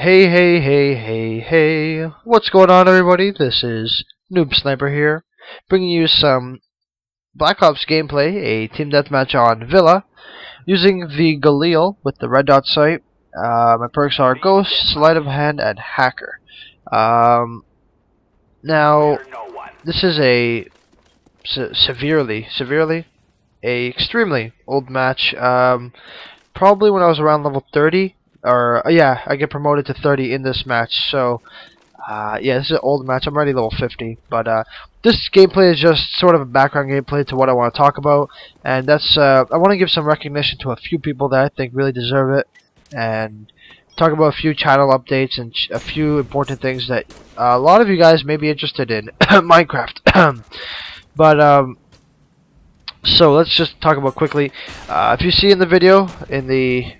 Hey, hey, hey, hey, hey. What's going on, everybody? This is Noob Sniper here, bringing you some Black Ops gameplay, a team deathmatch on Villa, using the Galil with the red dot sight. Uh, my perks are Ghost, Sleight of Hand, and Hacker. Um, now, this is a se severely, severely, a extremely old match. Um, probably when I was around level 30 or uh, yeah, I get promoted to 30 in this match. So uh, yeah, this is an old match. I'm already level 50, but uh, this gameplay is just sort of a background gameplay to what I want to talk about, and that's uh, I want to give some recognition to a few people that I think really deserve it, and talk about a few channel updates and a few important things that a lot of you guys may be interested in Minecraft. but um, so let's just talk about quickly. Uh, if you see in the video in the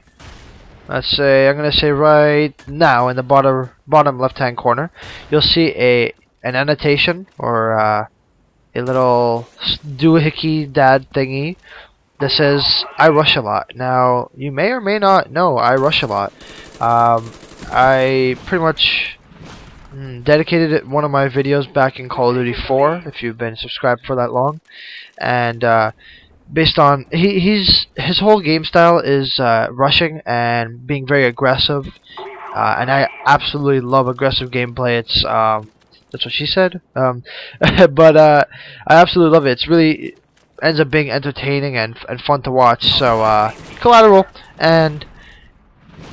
let's say I'm gonna say right now in the bottom bottom left hand corner you'll see a an annotation or uh, a little doohickey dad thingy that says I rush a lot. Now you may or may not know I rush a lot. Um, I pretty much mm, dedicated one of my videos back in Call of Duty 4 if you've been subscribed for that long. And uh, based on he he's his whole game style is uh, rushing and being very aggressive, uh, and I absolutely love aggressive gameplay. It's um, that's what she said. Um, but uh, I absolutely love it. It's really ends up being entertaining and and fun to watch. So uh, collateral and.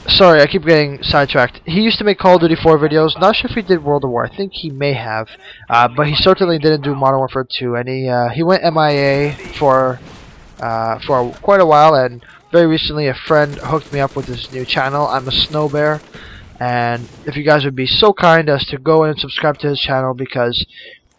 Sorry, I keep getting sidetracked. He used to make Call of Duty 4 videos. Not sure if he did World of War. I think he may have, uh, but he certainly didn't do Modern Warfare 2. And he uh, he went MIA for uh, for quite a while and very recently a friend hooked me up with this new channel. ImaSnowbear and if you guys would be so kind as to go and subscribe to his channel because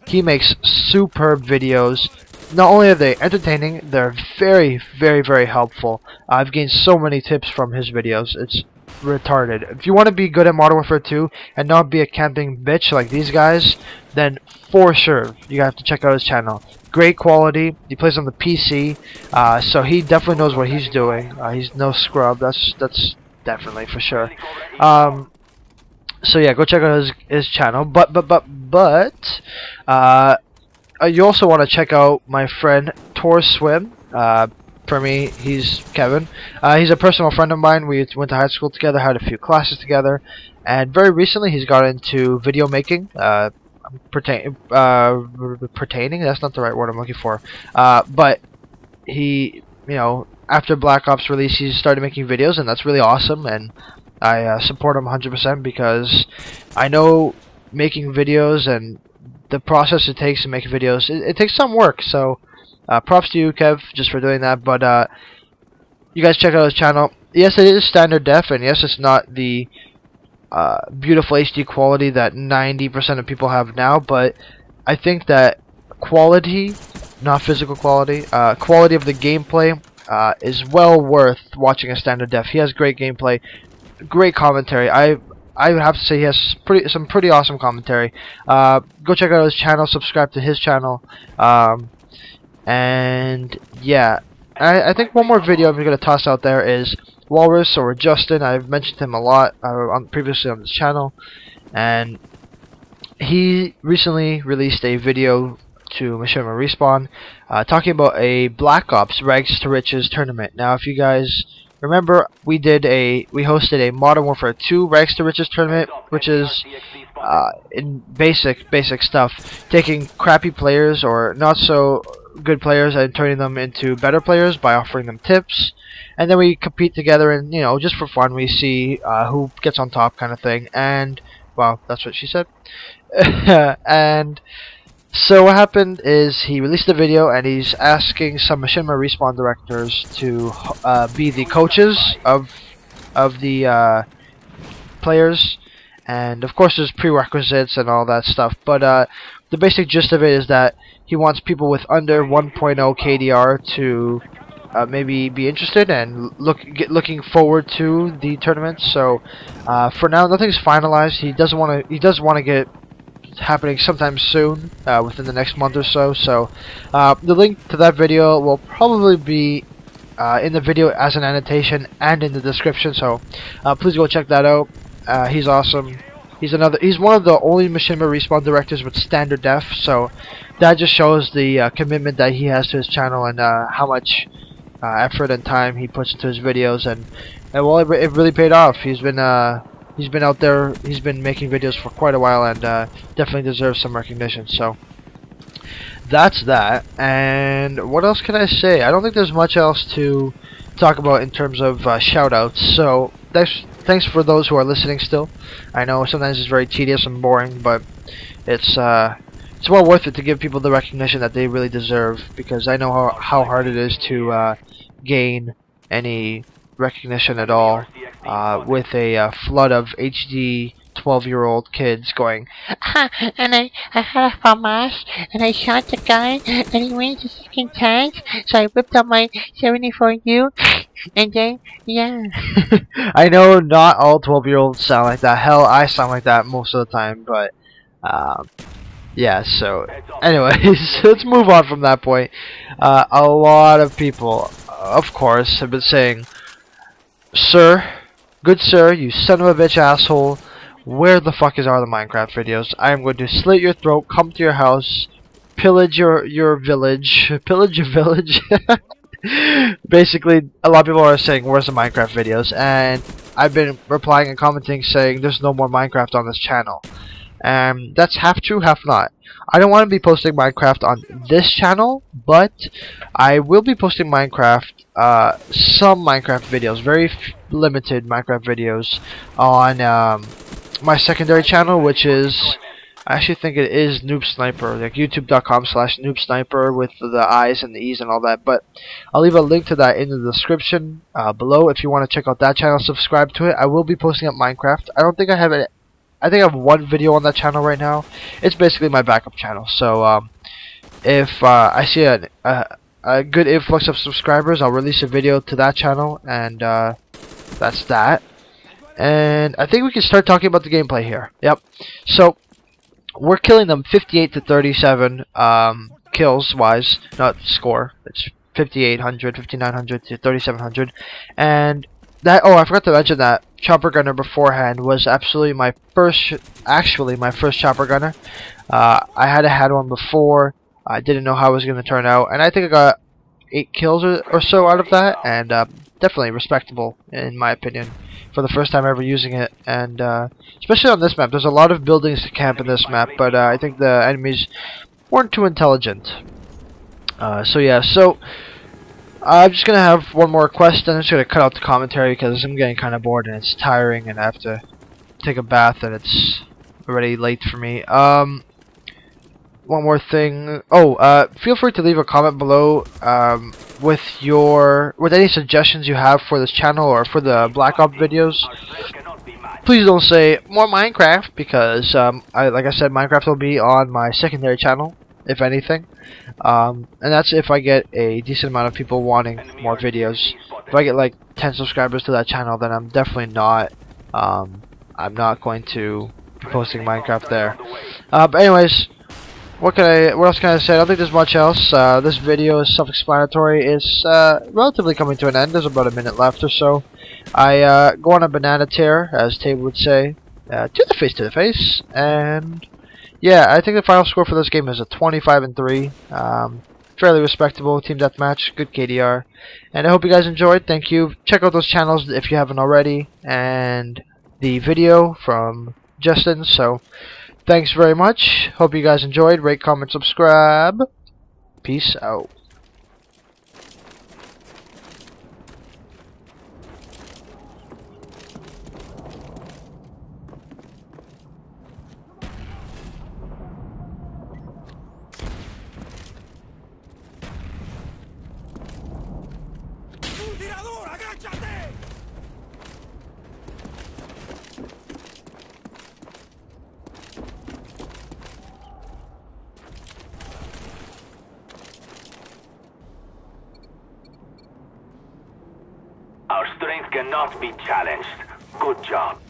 he makes superb videos. Not only are they entertaining, they're very, very, very helpful. I've gained so many tips from his videos. It's retarded. If you want to be good at Modern Warfare 2 and not be a camping bitch like these guys, then for sure you have to check out his channel great quality. He plays on the PC, uh, so he definitely knows what he's doing. Uh, he's no scrub. That's that's definitely for sure. Um, so yeah, go check out his his channel. But but but but uh, uh you also want to check out my friend Tor Swim. For me, he's Kevin. Uh, he's a personal friend of mine. We went to high school together, had a few classes together, and very recently he's got into video making. Uh, pertain uh, pertaining. That's not the right word I'm looking for. Uh, but he, you know, after Black Ops release, he started making videos, and that's really awesome. And I uh, support him 100% because I know making videos and the process it takes to make videos, it, it takes some work. So, uh, props to you, Kev, just for doing that. But uh, you guys check out his channel. Yes, it is standard def, and yes, it's not the uh, beautiful HD quality that 90% of people have now, but I think that quality, not physical quality, uh, quality of the gameplay uh, is well worth watching a standard def. He has great gameplay, great commentary. I I have to say he has pretty some pretty awesome commentary. Uh, go check out his channel, subscribe to his channel, um, and yeah, I, I think one more video I'm gonna toss out there is Walrus or Justin. I've mentioned him a lot uh, on, previously on this channel, and he recently released a video to Machinima Respawn uh, talking about a Black Ops Rags to Riches tournament. Now, if you guys remember, we did a we hosted a Modern Warfare 2 Rags to Riches tournament, which is uh, in basic basic stuff, taking crappy players or not so good players and turning them into better players by offering them tips. And then we compete together and, you know, just for fun, we see uh, who gets on top kind of thing. And, well, that's what she said. and so what happened is he released a video and he's asking some Machinima Respawn directors to uh, be the coaches of of the uh, players. And, of course, there's prerequisites and all that stuff. But uh, the basic gist of it is that he wants people with under 1.0 KDR to uh, maybe be interested and look get looking forward to the tournament. So uh, for now, nothing's finalized. He doesn't want to. He does want to get happening sometime soon, uh, within the next month or so. So uh, the link to that video will probably be uh, in the video as an annotation and in the description. So uh, please go check that out. He's awesome. He's another. He's one of the only Machinima respawn directors with standard def. So that just shows the uh, commitment that he has to his channel and uh, how much uh, effort and time he puts into his videos. And, and well, it, it really paid off. He's been uh, he's been out there. He's been making videos for quite a while and uh, definitely deserves some recognition. So that's that. And what else can I say? I don't think there's much else to talk about in terms of uh, shoutouts. So thanks, thanks for those who are listening still. I know sometimes it's very tedious and boring, but it's uh, it's well worth it to give people the recognition that they really deserve because I know how how hard it is to uh, gain any recognition at all uh, with a uh, flood of HD 12 year old kids going, Ah, and I, I had a FAMAS, and I shot the guy, and he went the second time, so I whipped out my 74U, and yeah. I know not all 12 year olds sound like that. Hell, I sound like that most of the time, but, um, yeah, so, anyways, let's move on from that point. Uh, a lot of people, of course, have been saying, Sir, good sir, you son of a bitch asshole, where the fuck is are the Minecraft videos? I am going to slit your throat, come to your house, pillage your your village, pillage your village. Basically, a lot of people are saying, "Where's the Minecraft videos?" And I've been replying and commenting saying, "There's no more Minecraft on this channel." And that's half true, half not. I don't want to be posting Minecraft on this channel, but I will be posting Minecraft, uh, some Minecraft videos, very limited Minecraft videos on um, my secondary channel, which is I actually think it is Noob Sniper, like YouTube.com slash Noob Sniper with the I's and the E's and all that. But I'll leave a link to that in the description uh, below if you want to check out that channel. Subscribe to it. I will be posting up Minecraft. I don't think I have it. I think I have one video on that channel right now. It's basically my backup channel. So um, if uh, I see a, a, a good influx of subscribers, I'll release a video to that channel, and uh, that's that. And I think we can start talking about the gameplay here. Yep. So we're killing them 58 to 37 um, kills wise, not score. It's 5800, 5900 to 3700, and that. Oh, I forgot to mention that chopper gunner beforehand was absolutely my first, actually my first chopper gunner. Uh, I had a had one before. I didn't know how it was going to turn out, and I think I got eight kills or, or so out of that, and uh, definitely respectable in my opinion for the first time ever using it, and uh, especially on this map. There's a lot of buildings to camp in this map, but uh, I think the enemies weren't too intelligent. Uh, so yeah, so I'm just gonna have one more quest, and I'm just gonna cut out the commentary because I'm getting kind of bored and it's tiring, and I have to take a bath, and it's already late for me. Um, one more thing. Oh, uh, feel free to leave a comment below um, with your with any suggestions you have for this channel or for the Black Ops videos. Please don't say more Minecraft because, um, I, like I said, Minecraft will be on my secondary channel, if anything. Um, and that's if I get a decent amount of people wanting more videos. If I get like 10 subscribers to that channel, then I'm definitely not. Um, I'm not going to be posting Minecraft there. Uh, but anyways, what can I? What else can I say? I don't think there's much else. Uh, this video is self-explanatory. It's uh, relatively coming to an end. There's about a minute left or so. I uh, go on a banana tear, as Tate would say, uh, to the face, to the face, and yeah, I think the final score for this game is a 25 and three. Um, fairly respectable team deathmatch, good KDR, and I hope you guys enjoyed. Thank you. Check out those channels if you haven't already, and the video from Justin. So. Thanks very much. Hope you guys enjoyed. Rate, comment, subscribe. Peace out. Cannot be challenged. Good job.